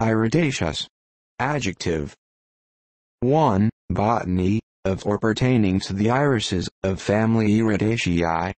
Iridaceous. Adjective. 1. Botany, of or pertaining to the irises, of family Iridaceae,